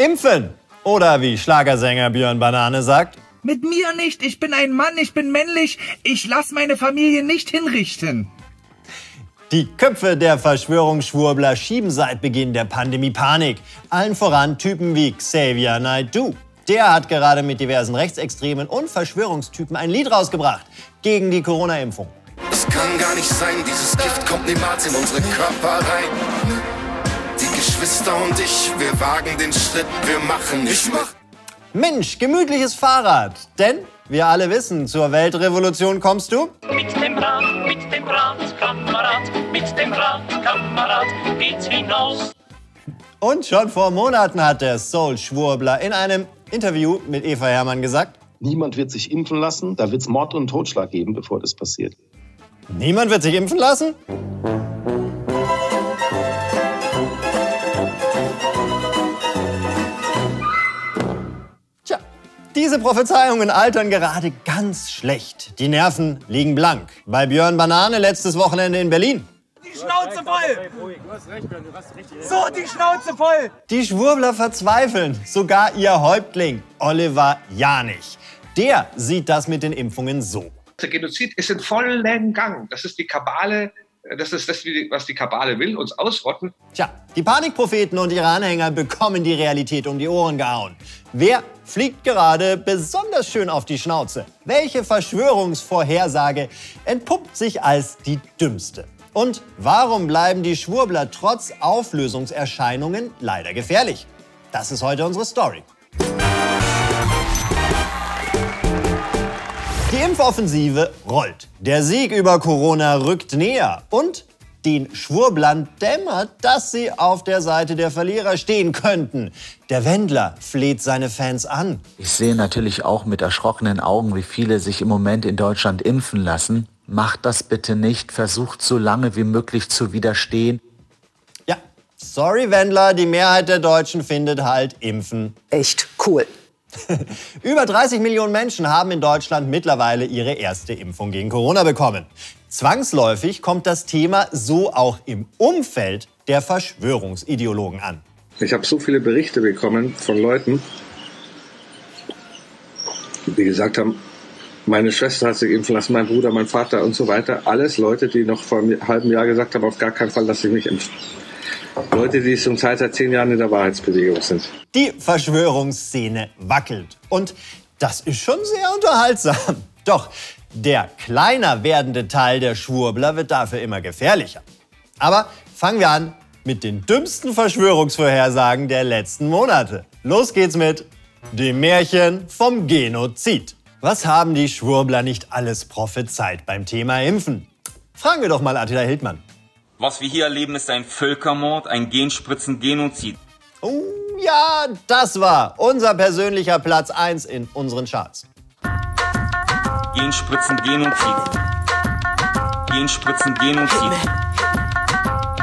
Impfen! Oder wie Schlagersänger Björn Banane sagt, mit mir nicht. Ich bin ein Mann, ich bin männlich. Ich lass meine Familie nicht hinrichten. Die Köpfe der Verschwörungsschwurbler schieben seit Beginn der Pandemie Panik. Allen voran Typen wie Xavier Naidoo. Der hat gerade mit diversen Rechtsextremen und Verschwörungstypen ein Lied rausgebracht gegen die Corona-Impfung. Es kann gar nicht sein, dieses Gift kommt niemals in unsere Körper rein. Die Geschwister und ich, wir wagen den Schritt, wir machen nicht. Mach Mensch, gemütliches Fahrrad. Denn wir alle wissen, zur Weltrevolution kommst du. Mit dem Rad, mit dem Rad, Kamerad, mit dem Rad, Kamerad, geht's hinaus. Und schon vor Monaten hat der Soul-Schwurbler in einem Interview mit Eva Hermann gesagt, Niemand wird sich impfen lassen, da wird es Mord und Totschlag geben, bevor das passiert. Niemand wird sich impfen lassen? Diese Prophezeiungen altern gerade ganz schlecht. Die Nerven liegen blank. Bei Björn Banane letztes Wochenende in Berlin. Die Schnauze voll! So, die Schnauze voll! Die Schwurbler verzweifeln. Sogar ihr Häuptling, Oliver Janich. Der sieht das mit den Impfungen so. Der Genozid ist in vollen Gang. Das ist die Kabale das ist das, was die Kabale will, uns ausrotten. Tja, die Panikpropheten und ihre Anhänger bekommen die Realität um die Ohren gehauen. Wer fliegt gerade besonders schön auf die Schnauze? Welche Verschwörungsvorhersage entpuppt sich als die dümmste? Und warum bleiben die Schwurbler trotz Auflösungserscheinungen leider gefährlich? Das ist heute unsere Story. Die Impfoffensive rollt. Der Sieg über Corona rückt näher. Und den Schwurblern dämmert, dass sie auf der Seite der Verlierer stehen könnten. Der Wendler fleht seine Fans an. Ich sehe natürlich auch mit erschrockenen Augen, wie viele sich im Moment in Deutschland impfen lassen. Macht das bitte nicht, versucht so lange wie möglich zu widerstehen. Ja, sorry Wendler, die Mehrheit der Deutschen findet halt Impfen. Echt cool. Über 30 Millionen Menschen haben in Deutschland mittlerweile ihre erste Impfung gegen Corona bekommen. Zwangsläufig kommt das Thema so auch im Umfeld der Verschwörungsideologen an. Ich habe so viele Berichte bekommen von Leuten, die gesagt haben, meine Schwester hat sich impfen lassen, mein Bruder, mein Vater und so weiter. Alles Leute, die noch vor einem halben Jahr gesagt haben, auf gar keinen Fall lasse ich mich impfen. Leute, die zum Teil seit zehn Jahren in der Wahrheitsbewegung sind. Die Verschwörungsszene wackelt. Und das ist schon sehr unterhaltsam. Doch der kleiner werdende Teil der Schwurbler wird dafür immer gefährlicher. Aber fangen wir an mit den dümmsten Verschwörungsvorhersagen der letzten Monate. Los geht's mit dem Märchen vom Genozid. Was haben die Schwurbler nicht alles prophezeit beim Thema Impfen? Fragen wir doch mal Attila Hildmann. Was wir hier erleben, ist ein Völkermord, ein Genspritzen-Genozid. Oh ja, das war unser persönlicher Platz 1 in unseren Charts. Genspritzen-Genozid. Genspritzen-Genozid.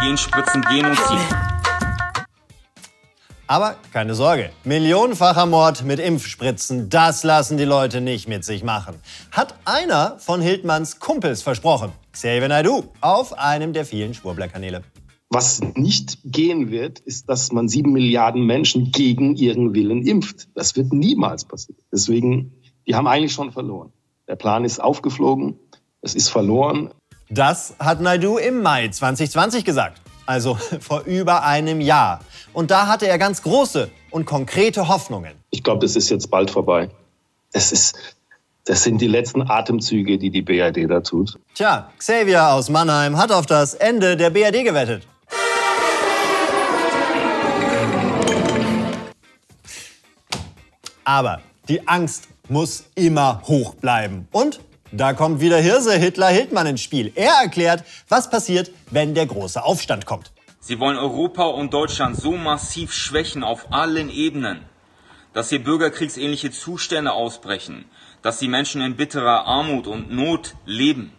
Genspritzen-Genozid. Aber keine Sorge, millionenfacher Mord mit Impfspritzen, das lassen die Leute nicht mit sich machen. Hat einer von Hildmanns Kumpels versprochen. Xavier Naidoo auf einem der vielen Schwurbler-Kanäle. Was nicht gehen wird, ist, dass man sieben Milliarden Menschen gegen ihren Willen impft. Das wird niemals passieren. Deswegen, die haben eigentlich schon verloren. Der Plan ist aufgeflogen, es ist verloren. Das hat Naidu im Mai 2020 gesagt, also vor über einem Jahr. Und da hatte er ganz große und konkrete Hoffnungen. Ich glaube, das ist jetzt bald vorbei. Es ist, das sind die letzten Atemzüge, die die BRD da tut. Tja, Xavier aus Mannheim hat auf das Ende der BRD gewettet. Aber die Angst muss immer hoch bleiben. Und da kommt wieder Hirse Hitler Hildmann ins Spiel. Er erklärt, was passiert, wenn der große Aufstand kommt. Sie wollen Europa und Deutschland so massiv schwächen auf allen Ebenen, dass hier bürgerkriegsähnliche Zustände ausbrechen, dass die Menschen in bitterer Armut und Not leben,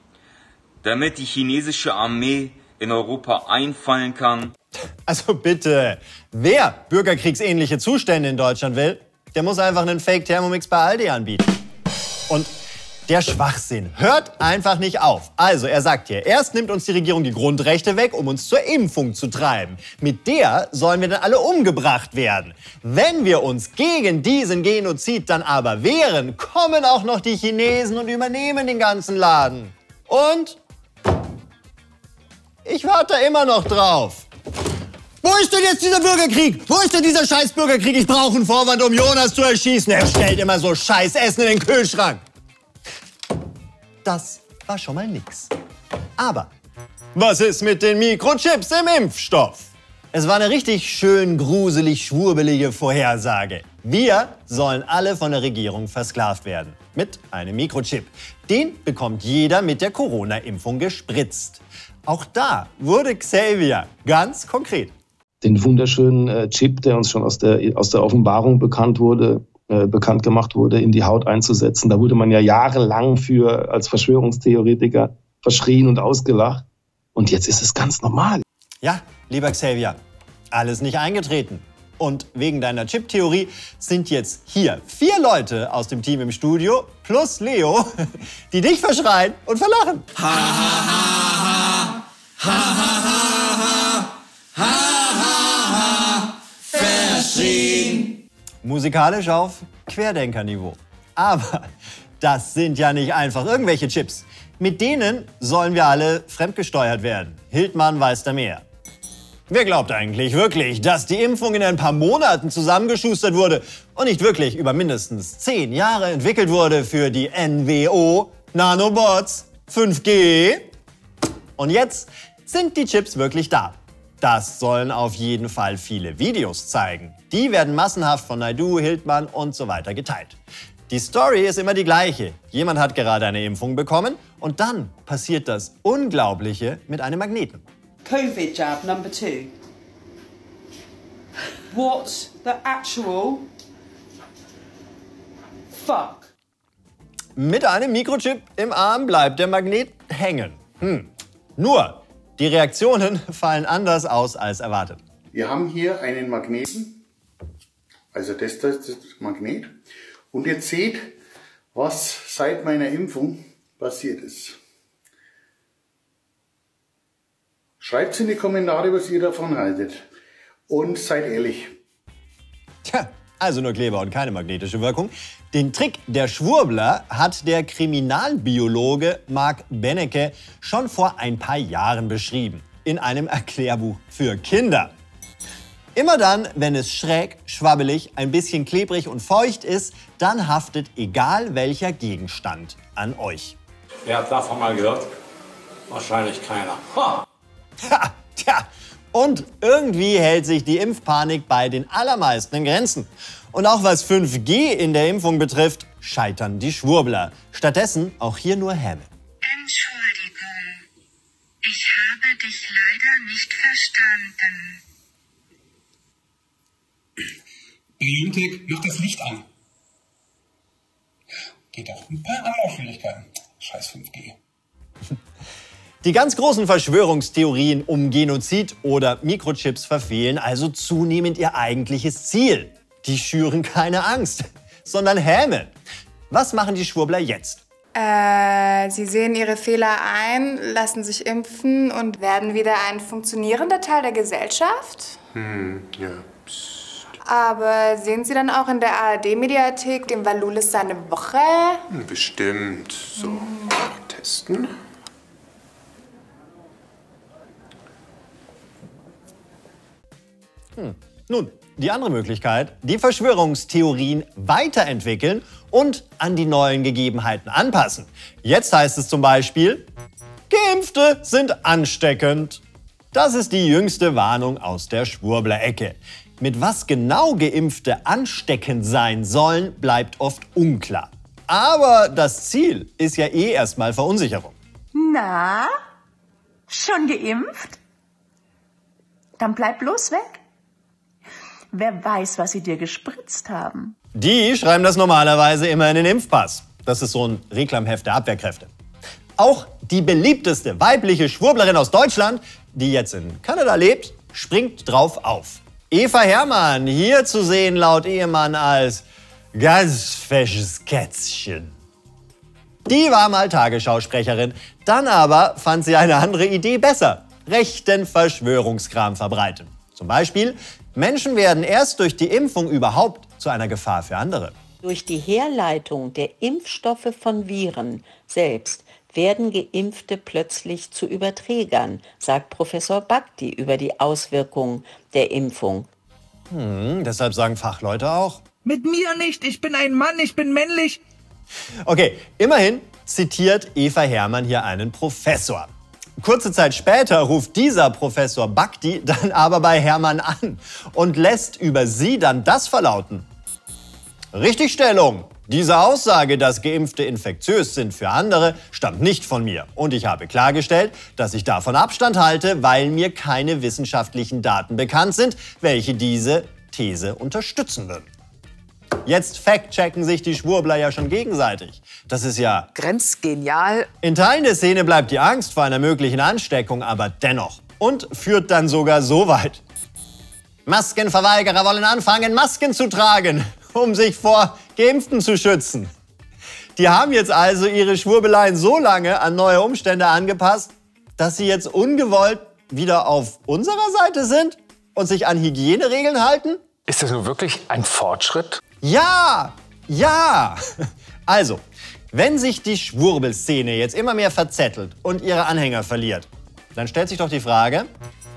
damit die chinesische Armee in Europa einfallen kann. Also bitte, wer bürgerkriegsähnliche Zustände in Deutschland will, der muss einfach einen Fake Thermomix bei Aldi anbieten. Und Der Schwachsinn hört einfach nicht auf. Also, er sagt hier, erst nimmt uns die Regierung die Grundrechte weg, um uns zur Impfung zu treiben. Mit der sollen wir dann alle umgebracht werden. Wenn wir uns gegen diesen Genozid dann aber wehren, kommen auch noch die Chinesen und übernehmen den ganzen Laden. Und ich warte immer noch drauf. Wo ist denn jetzt dieser Bürgerkrieg? Wo ist denn dieser scheiß Bürgerkrieg? Ich brauche einen Vorwand, um Jonas zu erschießen. Er stellt immer so scheiß Essen in den Kühlschrank. Das war schon mal nix. Aber was ist mit den Mikrochips im Impfstoff? Es war eine richtig schön gruselig schwurbelige Vorhersage. Wir sollen alle von der Regierung versklavt werden. Mit einem Mikrochip. Den bekommt jeder mit der Corona-Impfung gespritzt. Auch da wurde Xavier ganz konkret. Den wunderschönen äh, Chip, der uns schon aus der, aus der Offenbarung bekannt wurde, äh, bekannt gemacht wurde, in die Haut einzusetzen. Da wurde man ja jahrelang für als Verschwörungstheoretiker verschrien und ausgelacht. Und jetzt ist es ganz normal. Ja, lieber Xavier, alles nicht eingetreten. Und wegen deiner Chip-Theorie sind jetzt hier vier Leute aus dem Team im Studio plus Leo, die dich verschreien und verlachen. Ha, ha, ha, ha, ha, ha, ha, ha, ha, ha, verschrien. Musikalisch auf Querdenkerniveau. Aber das sind ja nicht einfach irgendwelche Chips. Mit denen sollen wir alle fremdgesteuert werden. Hildmann weiß da mehr. Wer glaubt eigentlich wirklich, dass die Impfung in ein paar Monaten zusammengeschustert wurde und nicht wirklich über mindestens zehn Jahre entwickelt wurde für die NWO, Nanobots, 5G? Und jetzt sind die Chips wirklich da. Das sollen auf jeden Fall viele Videos zeigen. Die werden massenhaft von Naidu, Hildmann und so weiter geteilt. Die Story ist immer die gleiche. Jemand hat gerade eine Impfung bekommen und dann passiert das Unglaubliche mit einem Magneten. COVID jab number two. What the actual fuck? Mit einem Mikrochip im Arm bleibt der Magnet hängen. Hm. Nur, die Reaktionen fallen anders aus als erwartet. Wir haben hier einen Magneten, also das, das ist das Magnet. Und jetzt seht, was seit meiner Impfung passiert ist. Schreibt in die Kommentare, was ihr davon haltet. Und seid ehrlich. Tja, also nur Kleber und keine magnetische Wirkung. Den Trick der Schwurbler hat der Kriminalbiologe Mark Benecke schon vor ein paar Jahren beschrieben. In einem Erklärbuch für Kinder. Immer dann, wenn es schräg, schwabbelig, ein bisschen klebrig und feucht ist, dann haftet egal welcher Gegenstand an euch. Wer hat davon mal gehört? Wahrscheinlich keiner. Ha! Ha, tja, und irgendwie hält sich die Impfpanik bei den allermeisten in Grenzen. Und auch was 5G in der Impfung betrifft, scheitern die Schwurbler. Stattdessen auch hier nur Häme. Entschuldigung, ich habe dich leider nicht verstanden. BioNTech, mach das Licht an. Geht doch ein paar andere Schwierigkeiten. Scheiß 5G. Die ganz großen Verschwörungstheorien um Genozid oder Mikrochips verfehlen also zunehmend ihr eigentliches Ziel. Die schüren keine Angst, sondern Häme. Was machen die Schwurbler jetzt? Äh, sie sehen ihre Fehler ein, lassen sich impfen und werden wieder ein funktionierender Teil der Gesellschaft? Hm, ja. Aber sehen Sie dann auch in der ARD-Mediathek den Valulis seine Woche? Hm, Bestimmt. So, testen. Hm. Nun, die andere Möglichkeit, die Verschwörungstheorien weiterentwickeln und an die neuen Gegebenheiten anpassen. Jetzt heißt es zum Beispiel, Geimpfte sind ansteckend. Das ist die jüngste Warnung aus der Schwurbler-Ecke. Mit was genau Geimpfte ansteckend sein sollen, bleibt oft unklar. Aber das Ziel ist ja eh erstmal Verunsicherung. Na, schon geimpft? Dann bleib bloß weg. Wer weiß, was sie dir gespritzt haben. Die schreiben das normalerweise immer in den Impfpass. Das ist so ein Reklamheft der Abwehrkräfte. Auch die beliebteste weibliche Schwurblerin aus Deutschland, die jetzt in Kanada lebt, springt drauf auf. Eva Herrmann, hier zu sehen laut Ehemann als ganz fesches Kätzchen. Die war mal Tagesschausprecherin. Dann aber fand sie eine andere Idee besser. Rechten Verschwörungskram verbreiten. Zum Beispiel, Menschen werden erst durch die Impfung überhaupt zu einer Gefahr für andere. Durch die Herleitung der Impfstoffe von Viren selbst werden Geimpfte plötzlich zu Überträgern, sagt Professor Bhakti über die Auswirkungen der Impfung. Hm, deshalb sagen Fachleute auch. Mit mir nicht. Ich bin ein Mann, ich bin männlich. Okay, immerhin zitiert Eva Hermann hier einen Professor. Kurze Zeit später ruft dieser Professor Bhakti dann aber bei Hermann an und lässt über sie dann das verlauten. Richtigstellung! Diese Aussage, dass Geimpfte infektiös sind für andere, stammt nicht von mir. Und ich habe klargestellt, dass ich davon Abstand halte, weil mir keine wissenschaftlichen Daten bekannt sind, welche diese These unterstützen würden. Jetzt fact-checken sich die Schwurbler ja schon gegenseitig. Das ist ja grenzgenial. In Teilen der Szene bleibt die Angst vor einer möglichen Ansteckung aber dennoch. Und führt dann sogar so weit. Maskenverweigerer wollen anfangen, Masken zu tragen, um sich vor Geimpften zu schützen. Die haben jetzt also ihre Schwurbeleien so lange an neue Umstände angepasst, dass sie jetzt ungewollt wieder auf unserer Seite sind und sich an Hygieneregeln halten? Ist das nun wirklich ein Fortschritt? Ja, ja. Also, wenn sich die Schwurbelszene jetzt immer mehr verzettelt und ihre Anhänger verliert, dann stellt sich doch die Frage,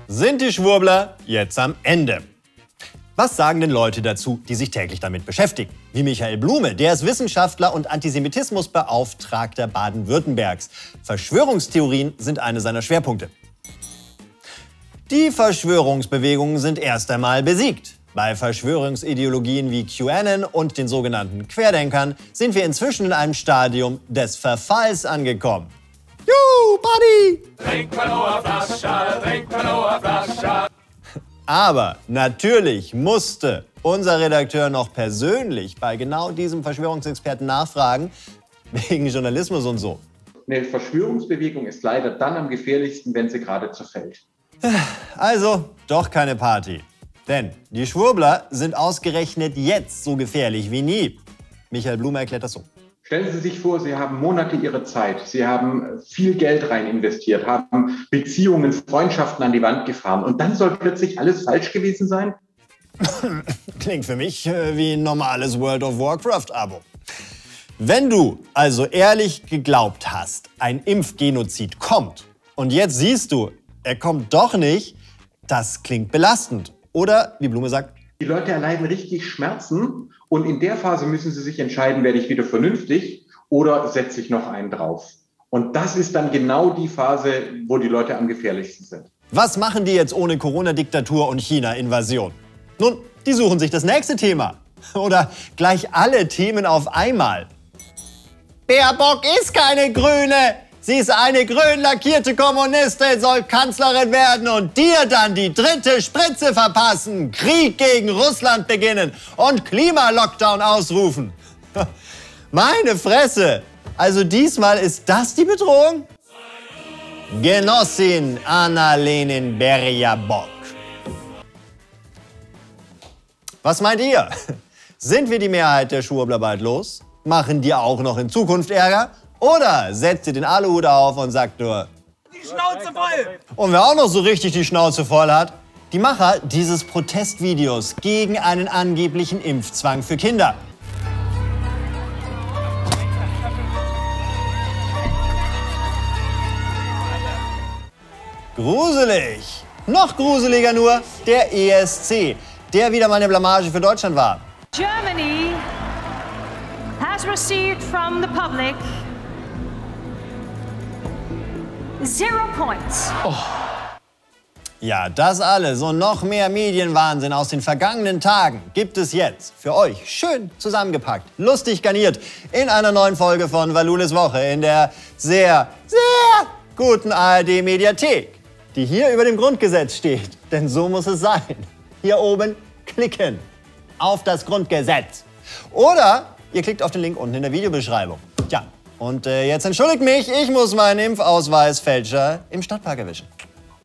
sind die Schwurbler jetzt am Ende? Was sagen denn Leute dazu, die sich täglich damit beschäftigen? Wie Michael Blume, der ist Wissenschaftler und Antisemitismusbeauftragter Baden-Württembergs. Verschwörungstheorien sind eine seiner Schwerpunkte. Die Verschwörungsbewegungen sind erst einmal besiegt. Bei Verschwörungsideologien wie QAnon und den sogenannten Querdenkern sind wir inzwischen in einem Stadium des Verfalls angekommen. Juhu, Buddy! Trink mal nur Flasche, trink mal nur Flasche. Aber natürlich musste unser Redakteur noch persönlich bei genau diesem Verschwörungsexperten nachfragen, wegen Journalismus und so. Eine Verschwörungsbewegung ist leider dann am gefährlichsten, wenn sie gerade zerfällt. Also doch keine Party. Denn die Schwurbler sind ausgerechnet jetzt so gefährlich wie nie. Michael Blume erklärt das so. Stellen Sie sich vor, Sie haben Monate Ihrer Zeit, Sie haben viel Geld rein investiert, haben Beziehungen, Freundschaften an die Wand gefahren und dann soll plötzlich alles falsch gewesen sein? Klingt für mich äh, wie ein normales World of Warcraft-Abo. Wenn du also ehrlich geglaubt hast, ein Impfgenozid kommt und jetzt siehst du, er kommt doch nicht, das klingt belastend. Oder, wie Blume sagt, Die Leute erleiden richtig Schmerzen und in der Phase müssen sie sich entscheiden, werde ich wieder vernünftig oder setze ich noch einen drauf. Und das ist dann genau die Phase, wo die Leute am gefährlichsten sind. was machen die jetzt ohne Corona-Diktatur und China-Invasion? Nun, die suchen sich das nächste Thema. Oder gleich alle Themen auf einmal. Baerbock ist keine Grüne. Sie ist eine grün lackierte Kommunistin, soll Kanzlerin werden und dir dann die dritte Spritze verpassen, Krieg gegen Russland beginnen und Klimalockdown ausrufen. Meine Fresse! Also diesmal ist das die Bedrohung? Genossin Anna-Lenin Berja-Bock. Was meint ihr? Sind wir die Mehrheit der Schwurbler bald los? Machen die auch noch in Zukunft Ärger? Oder setzt ihr den Aluhut auf und sagt nur, Die Schnauze voll! und wer auch noch so richtig die Schnauze voll hat? Die Macher dieses Protestvideos gegen einen angeblichen Impfzwang für Kinder. Gruselig. Noch gruseliger nur der ESC, der wieder mal eine Blamage für Deutschland war. Germany has received from the public zero points. Ja, das alles und noch mehr Medienwahnsinn aus den vergangenen Tagen gibt es jetzt für euch schön zusammengepackt, lustig garniert in einer neuen Folge von Valulis Woche in der sehr, sehr guten ARD Mediathek, die hier über dem Grundgesetz steht. Denn so muss es sein. Hier oben klicken auf das Grundgesetz. Oder ihr klickt auf den Link unten in der Videobeschreibung. Tja, und äh, jetzt entschuldigt mich, ich muss meinen Impfausweisfälscher im Stadtpark erwischen.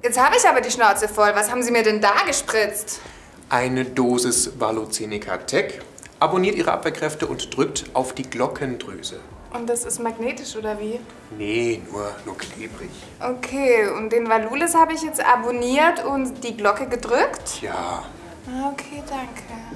Jetzt habe ich aber die Schnauze voll. Was haben Sie mir denn da gespritzt? Eine Dosis Valocenica Tech. Abonniert Ihre Abwehrkräfte und drückt auf die Glockendrüse. Und das ist magnetisch, oder wie? Nee, nur, nur klebrig. Okay, und den Valulis habe ich jetzt abonniert und die Glocke gedrückt? Ja. Ah, Okay, danke.